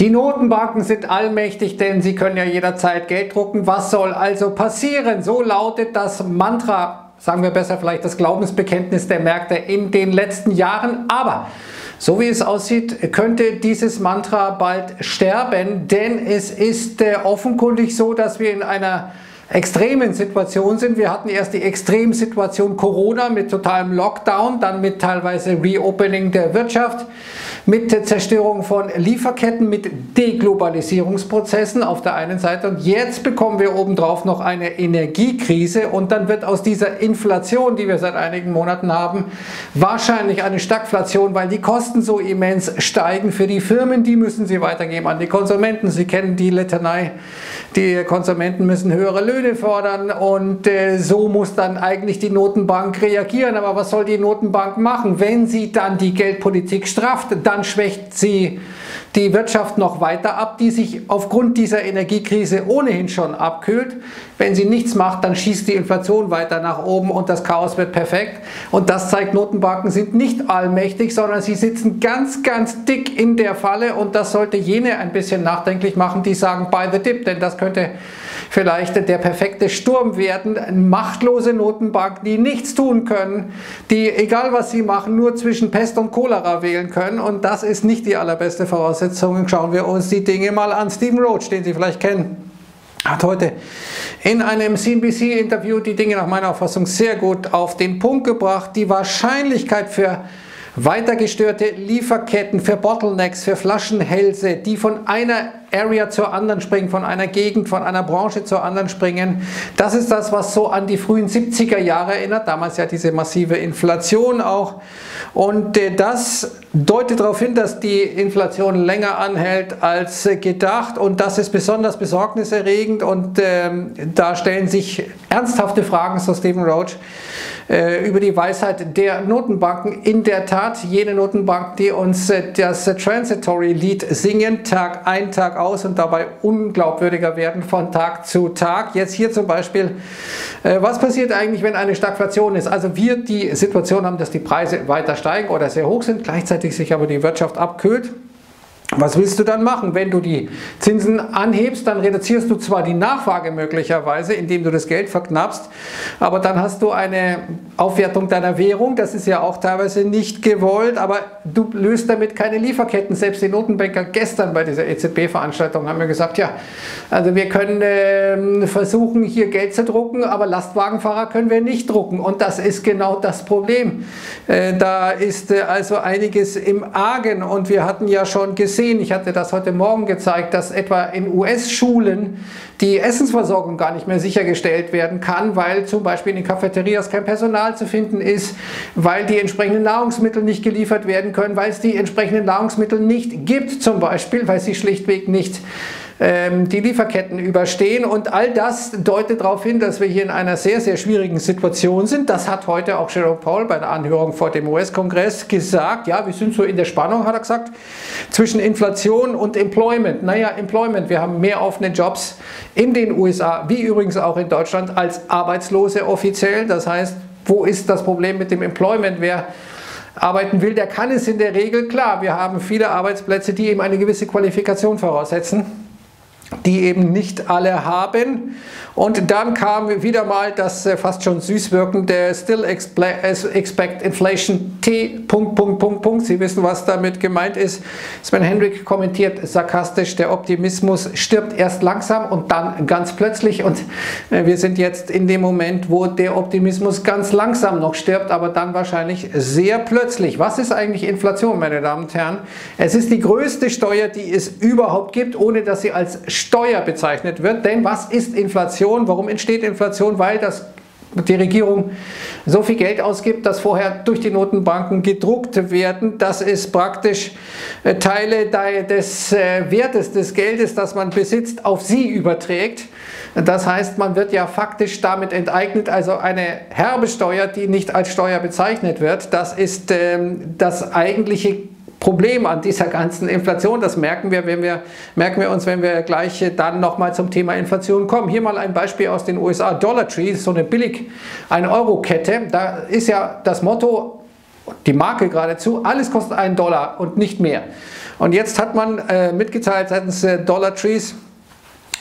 Die Notenbanken sind allmächtig, denn sie können ja jederzeit Geld drucken. Was soll also passieren? So lautet das Mantra, sagen wir besser vielleicht das Glaubensbekenntnis der Märkte in den letzten Jahren. Aber so wie es aussieht, könnte dieses Mantra bald sterben, denn es ist äh, offenkundig so, dass wir in einer extremen Situation sind. Wir hatten erst die Extremsituation Corona mit totalem Lockdown, dann mit teilweise Reopening der Wirtschaft, mit Zerstörung von Lieferketten, mit Deglobalisierungsprozessen auf der einen Seite und jetzt bekommen wir obendrauf noch eine Energiekrise und dann wird aus dieser Inflation, die wir seit einigen Monaten haben, wahrscheinlich eine Stagflation, weil die Kosten so immens steigen für die Firmen, die müssen sie weitergeben an die Konsumenten. Sie kennen die Litanei, die Konsumenten müssen höhere Löhne fordern und äh, so muss dann eigentlich die Notenbank reagieren. Aber was soll die Notenbank machen? Wenn sie dann die Geldpolitik strafft, dann schwächt sie die Wirtschaft noch weiter ab, die sich aufgrund dieser Energiekrise ohnehin schon abkühlt. Wenn sie nichts macht, dann schießt die Inflation weiter nach oben und das Chaos wird perfekt. Und das zeigt, Notenbanken sind nicht allmächtig, sondern sie sitzen ganz, ganz dick in der Falle und das sollte jene ein bisschen nachdenklich machen, die sagen, by the dip, denn das könnte vielleicht der perfekte Sturm werden. Machtlose Notenbanken, die nichts tun können, die, egal was sie machen, nur zwischen Pest und Cholera wählen können. Und das ist nicht die allerbeste Voraussetzung. Schauen wir uns die Dinge mal an. Stephen Roach, den Sie vielleicht kennen hat heute in einem CNBC-Interview die Dinge nach meiner Auffassung sehr gut auf den Punkt gebracht. Die Wahrscheinlichkeit für weiter gestörte Lieferketten, für Bottlenecks, für Flaschenhälse, die von einer Area zur anderen springen, von einer Gegend, von einer Branche zur anderen springen. Das ist das, was so an die frühen 70er Jahre erinnert. Damals ja diese massive Inflation auch. Und äh, das deutet darauf hin, dass die Inflation länger anhält als gedacht. Und das ist besonders besorgniserregend. Und ähm, da stellen sich ernsthafte Fragen, so Stephen Roach, äh, über die Weisheit der Notenbanken. In der Tat, jene Notenbanken, die uns äh, das Transitory Lied singen, Tag ein, Tag aus und dabei unglaubwürdiger werden von Tag zu Tag. Jetzt hier zum Beispiel, äh, was passiert eigentlich, wenn eine Stagflation ist? Also wir die Situation haben, dass die Preise weiter steigen oder sehr hoch sind, gleichzeitig sich aber die Wirtschaft abkühlt. Was willst du dann machen? Wenn du die Zinsen anhebst, dann reduzierst du zwar die Nachfrage möglicherweise, indem du das Geld verknappst, aber dann hast du eine Aufwertung deiner Währung. Das ist ja auch teilweise nicht gewollt, aber du löst damit keine Lieferketten. Selbst die Notenbanker gestern bei dieser EZB-Veranstaltung haben mir gesagt, ja, also wir können äh, versuchen, hier Geld zu drucken, aber Lastwagenfahrer können wir nicht drucken. Und das ist genau das Problem. Äh, da ist äh, also einiges im Argen und wir hatten ja schon gesehen, sehen, ich hatte das heute Morgen gezeigt, dass etwa in US-Schulen die Essensversorgung gar nicht mehr sichergestellt werden kann, weil zum Beispiel in den Cafeterias kein Personal zu finden ist, weil die entsprechenden Nahrungsmittel nicht geliefert werden können, weil es die entsprechenden Nahrungsmittel nicht gibt zum Beispiel, weil sie schlichtweg nicht die Lieferketten überstehen. Und all das deutet darauf hin, dass wir hier in einer sehr, sehr schwierigen Situation sind. Das hat heute auch Jerome Powell bei der Anhörung vor dem US-Kongress gesagt. Ja, wir sind so in der Spannung, hat er gesagt, zwischen Inflation und Employment. Naja, Employment, wir haben mehr offene Jobs in den USA, wie übrigens auch in Deutschland, als Arbeitslose offiziell. Das heißt, wo ist das Problem mit dem Employment? Wer arbeiten will, der kann es in der Regel. Klar, wir haben viele Arbeitsplätze, die eben eine gewisse Qualifikation voraussetzen die eben nicht alle haben. Und dann kam wieder mal das äh, fast schon süß wirkende Still Expect Inflation T. Punkt, Punkt, Punkt, Punkt. Sie wissen, was damit gemeint ist. Sven Henrik kommentiert sarkastisch, der Optimismus stirbt erst langsam und dann ganz plötzlich. Und äh, wir sind jetzt in dem Moment, wo der Optimismus ganz langsam noch stirbt, aber dann wahrscheinlich sehr plötzlich. Was ist eigentlich Inflation, meine Damen und Herren? Es ist die größte Steuer, die es überhaupt gibt, ohne dass sie als Steuer bezeichnet wird. Denn was ist Inflation? Warum entsteht Inflation? Weil das die Regierung so viel Geld ausgibt, dass vorher durch die Notenbanken gedruckt werden, dass es praktisch äh, Teile des äh, Wertes des Geldes, das man besitzt, auf sie überträgt. Das heißt, man wird ja faktisch damit enteignet, also eine herbe Steuer, die nicht als Steuer bezeichnet wird. Das ist ähm, das eigentliche Problem an dieser ganzen Inflation. Das merken wir, wenn wir, merken wir uns, wenn wir gleich dann nochmal zum Thema Inflation kommen. Hier mal ein Beispiel aus den USA. Dollar Tree so eine billig, eine Euro-Kette. Da ist ja das Motto, die Marke geradezu, alles kostet einen Dollar und nicht mehr. Und jetzt hat man äh, mitgeteilt seitens äh, Dollar Trees,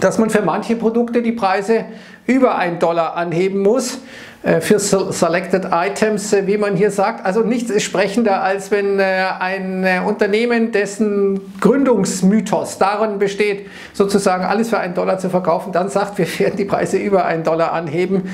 dass man für manche Produkte die Preise über 1 Dollar anheben muss. Äh, für Selected Items, äh, wie man hier sagt. Also nichts ist sprechender, als wenn äh, ein Unternehmen, dessen Gründungsmythos darin besteht, sozusagen alles für einen Dollar zu verkaufen, dann sagt, wir werden die Preise über einen Dollar anheben,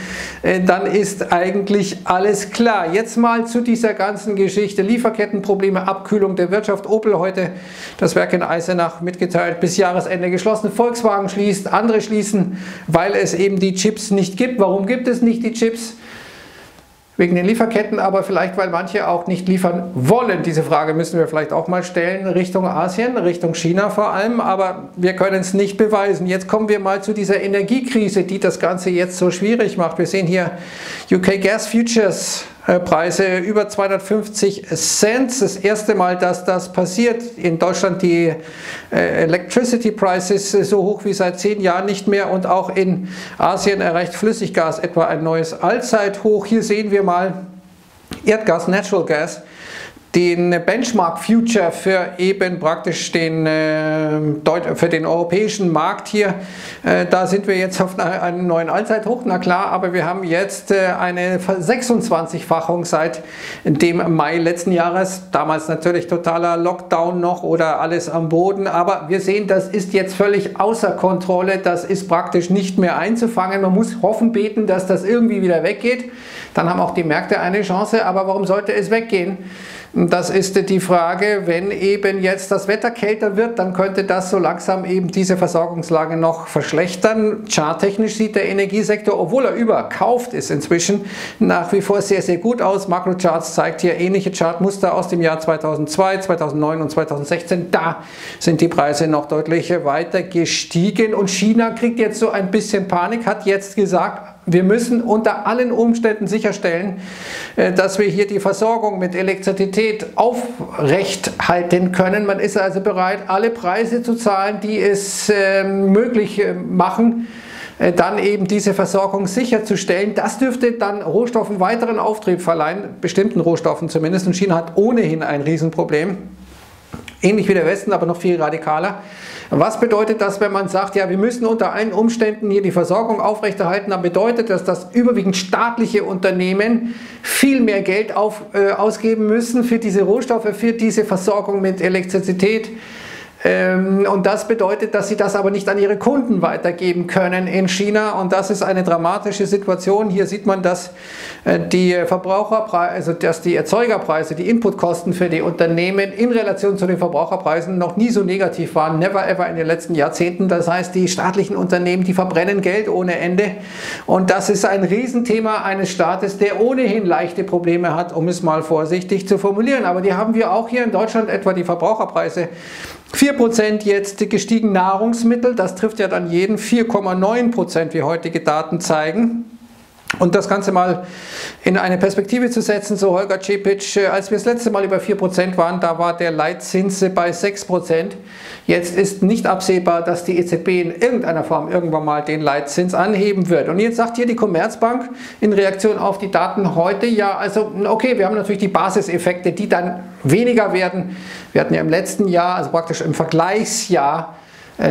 dann ist eigentlich alles klar. Jetzt mal zu dieser ganzen Geschichte. Lieferkettenprobleme, Abkühlung der Wirtschaft. Opel heute das Werk in Eisenach mitgeteilt, bis Jahresende geschlossen. Volkswagen schließt, andere schließen, weil es eben die Chips nicht gibt. Warum gibt es nicht die Chips? Wegen den Lieferketten, aber vielleicht, weil manche auch nicht liefern wollen. Diese Frage müssen wir vielleicht auch mal stellen, Richtung Asien, Richtung China vor allem, aber wir können es nicht beweisen. Jetzt kommen wir mal zu dieser Energiekrise, die das Ganze jetzt so schwierig macht. Wir sehen hier UK Gas Futures Preise über 250 Cent. Das erste Mal, dass das passiert. In Deutschland die äh, Electricity Prices so hoch wie seit zehn Jahren nicht mehr und auch in Asien erreicht Flüssiggas etwa ein neues Allzeithoch. Hier sehen wir mal Erdgas, Natural Gas den Benchmark Future für eben praktisch den, äh, für den europäischen Markt hier. Äh, da sind wir jetzt auf einem neuen Allzeithoch, na klar, aber wir haben jetzt äh, eine 26-fachung seit dem Mai letzten Jahres. Damals natürlich totaler Lockdown noch oder alles am Boden, aber wir sehen, das ist jetzt völlig außer Kontrolle. Das ist praktisch nicht mehr einzufangen. Man muss hoffen, beten, dass das irgendwie wieder weggeht. Dann haben auch die Märkte eine Chance, aber warum sollte es weggehen? Das ist die Frage, wenn eben jetzt das Wetter kälter wird, dann könnte das so langsam eben diese Versorgungslage noch verschlechtern. Charttechnisch sieht der Energiesektor, obwohl er überkauft ist inzwischen, nach wie vor sehr, sehr gut aus. Makrocharts zeigt hier ähnliche Chartmuster aus dem Jahr 2002, 2009 und 2016. Da sind die Preise noch deutlich weiter gestiegen und China kriegt jetzt so ein bisschen Panik, hat jetzt gesagt, wir müssen unter allen Umständen sicherstellen, äh, dass wir hier die Versorgung mit Elektrizität aufrecht halten können. Man ist also bereit, alle Preise zu zahlen, die es ähm, möglich äh, machen, äh, dann eben diese Versorgung sicherzustellen. Das dürfte dann Rohstoffen weiteren Auftrieb verleihen, bestimmten Rohstoffen zumindest. Und China hat ohnehin ein Riesenproblem. Ähnlich wie der Westen, aber noch viel radikaler. Was bedeutet das, wenn man sagt, ja, wir müssen unter allen Umständen hier die Versorgung aufrechterhalten? Dann bedeutet das, dass überwiegend staatliche Unternehmen viel mehr Geld auf, äh, ausgeben müssen für diese Rohstoffe, für diese Versorgung mit Elektrizität. Ähm, und das bedeutet, dass sie das aber nicht an ihre Kunden weitergeben können in China. Und das ist eine dramatische Situation. Hier sieht man, dass äh, die Verbraucherpreise, also dass die Erzeugerpreise, die Inputkosten für die Unternehmen in Relation zu den Verbraucherpreisen noch nie so negativ waren. Never ever in den letzten Jahrzehnten. Das heißt, die staatlichen Unternehmen, die verbrennen Geld ohne Ende. Und das ist ein Riesenthema eines Staates, der ohnehin leichte Probleme hat, um es mal vorsichtig zu formulieren. Aber die haben wir auch hier in Deutschland etwa die Verbraucherpreise 4% jetzt gestiegen Nahrungsmittel, das trifft ja dann jeden 4,9%, wie heutige Daten zeigen. Und das Ganze mal in eine Perspektive zu setzen, so Holger Cepic, äh, als wir das letzte Mal über 4% waren, da war der Leitzins bei 6%. Jetzt ist nicht absehbar, dass die EZB in irgendeiner Form irgendwann mal den Leitzins anheben wird. Und jetzt sagt hier die Commerzbank in Reaktion auf die Daten heute, ja, also okay, wir haben natürlich die Basiseffekte, die dann weniger werden. Wir hatten ja im letzten Jahr, also praktisch im Vergleichsjahr,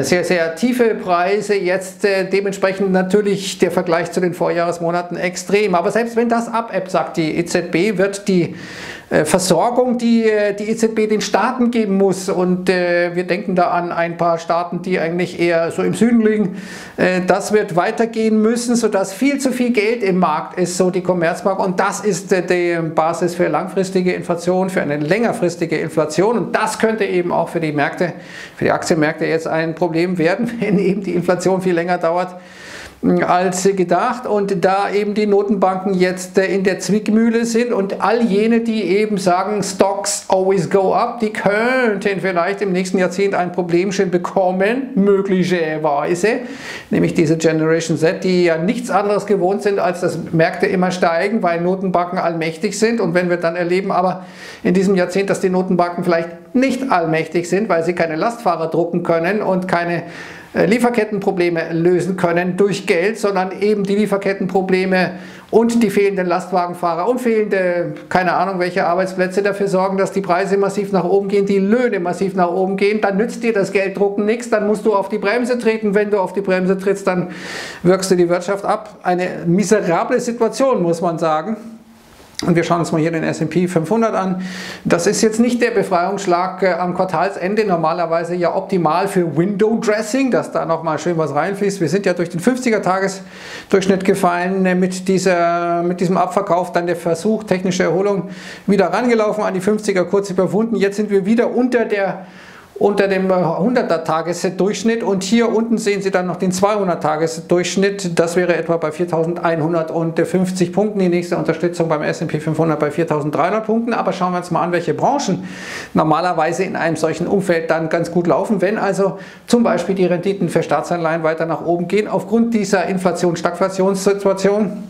sehr, sehr tiefe Preise. Jetzt äh, dementsprechend natürlich der Vergleich zu den Vorjahresmonaten extrem. Aber selbst wenn das abebbt, sagt die EZB, wird die äh, Versorgung, die äh, die EZB den Staaten geben muss. Und äh, wir denken da an ein paar Staaten, die eigentlich eher so im Süden liegen. Äh, das wird weitergehen müssen, sodass viel zu viel Geld im Markt ist, so die Commerzbank. Und das ist äh, die Basis für langfristige Inflation, für eine längerfristige Inflation. Und das könnte eben auch für die Märkte, für die Aktienmärkte jetzt ein Problem werden, wenn eben die Inflation viel länger dauert als gedacht und da eben die Notenbanken jetzt äh, in der Zwickmühle sind und all jene, die eben sagen, Stocks always go up, die könnten vielleicht im nächsten Jahrzehnt ein Problemchen bekommen, möglicherweise, nämlich diese Generation Z, die ja nichts anderes gewohnt sind, als dass Märkte immer steigen, weil Notenbanken allmächtig sind. Und wenn wir dann erleben aber in diesem Jahrzehnt, dass die Notenbanken vielleicht nicht allmächtig sind, weil sie keine Lastfahrer drucken können und keine Lieferkettenprobleme lösen können durch Geld, sondern eben die Lieferkettenprobleme und die fehlenden Lastwagenfahrer und fehlende, keine Ahnung, welche Arbeitsplätze dafür sorgen, dass die Preise massiv nach oben gehen, die Löhne massiv nach oben gehen, dann nützt dir das Gelddrucken nichts, dann musst du auf die Bremse treten. Wenn du auf die Bremse trittst, dann wirkst du die Wirtschaft ab. Eine miserable Situation, muss man sagen. Und wir schauen uns mal hier den S&P 500 an. Das ist jetzt nicht der Befreiungsschlag äh, am Quartalsende, normalerweise ja optimal für Window Dressing, dass da nochmal schön was reinfließt. Wir sind ja durch den 50er-Tagesdurchschnitt gefallen äh, mit, dieser, mit diesem Abverkauf, dann der Versuch, technische Erholung wieder rangelaufen an die 50er, kurz überwunden. Jetzt sind wir wieder unter der unter dem 100er-Tages-Durchschnitt und hier unten sehen Sie dann noch den 200-Tages-Durchschnitt. Das wäre etwa bei 4.150 Punkten. Die nächste Unterstützung beim S&P 500 bei 4.300 Punkten. Aber schauen wir uns mal an, welche Branchen normalerweise in einem solchen Umfeld dann ganz gut laufen. Wenn also zum Beispiel die Renditen für Staatsanleihen weiter nach oben gehen, aufgrund dieser Inflation-Stagflationssituation,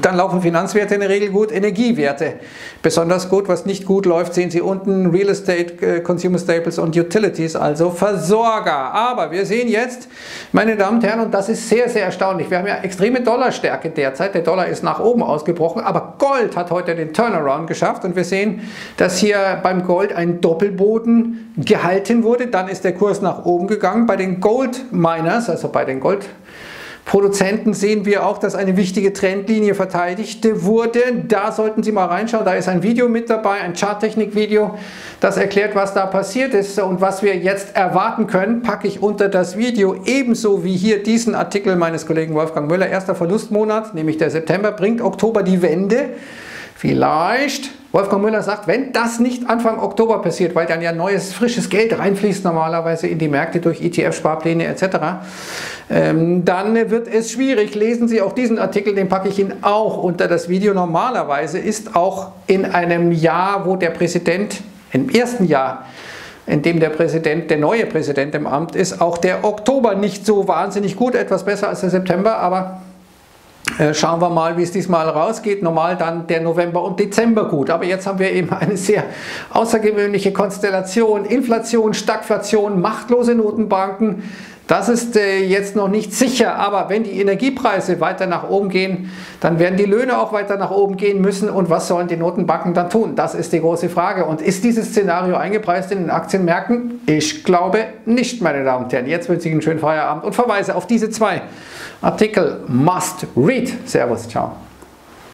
dann laufen Finanzwerte in der Regel gut, Energiewerte besonders gut. Was nicht gut läuft, sehen Sie unten Real Estate, äh, Consumer Staples und Utilities, also Versorger. Aber wir sehen jetzt, meine Damen und Herren, und das ist sehr, sehr erstaunlich, wir haben ja extreme Dollarstärke derzeit. Der Dollar ist nach oben ausgebrochen, aber Gold hat heute den Turnaround geschafft und wir sehen, dass hier beim Gold ein Doppelboden gehalten wurde. Dann ist der Kurs nach oben gegangen. Bei den Gold Miners, also bei den Gold Produzenten sehen wir auch, dass eine wichtige Trendlinie verteidigt wurde. Da sollten Sie mal reinschauen. Da ist ein Video mit dabei, ein Charttechnik-Video, das erklärt, was da passiert ist und was wir jetzt erwarten können. Packe ich unter das Video ebenso wie hier diesen Artikel meines Kollegen Wolfgang Müller. Erster Verlustmonat, nämlich der September, bringt Oktober die Wende. Vielleicht Wolfgang Müller sagt, wenn das nicht Anfang Oktober passiert, weil dann ja neues, frisches Geld reinfließt normalerweise in die Märkte durch ETF-Sparpläne etc., ähm, dann wird es schwierig. Lesen Sie auch diesen Artikel, den packe ich Ihnen auch unter das Video. Normalerweise ist auch in einem Jahr, wo der Präsident, im ersten Jahr, in dem der Präsident, der neue Präsident im Amt ist, auch der Oktober nicht so wahnsinnig gut, etwas besser als der September, aber schauen wir mal, wie es diesmal rausgeht. Normal dann der November und Dezember gut. Aber jetzt haben wir eben eine sehr außergewöhnliche Konstellation. Inflation, Stagflation, machtlose Notenbanken. Das ist äh, jetzt noch nicht sicher, aber wenn die Energiepreise weiter nach oben gehen, dann werden die Löhne auch weiter nach oben gehen müssen. Und was sollen die Notenbanken dann tun? Das ist die große Frage. Und ist dieses Szenario eingepreist in den Aktienmärkten? Ich glaube nicht, meine Damen und Herren. Jetzt wünsche ich einen schönen Feierabend und verweise auf diese zwei Artikel Must Read. Servus, ciao.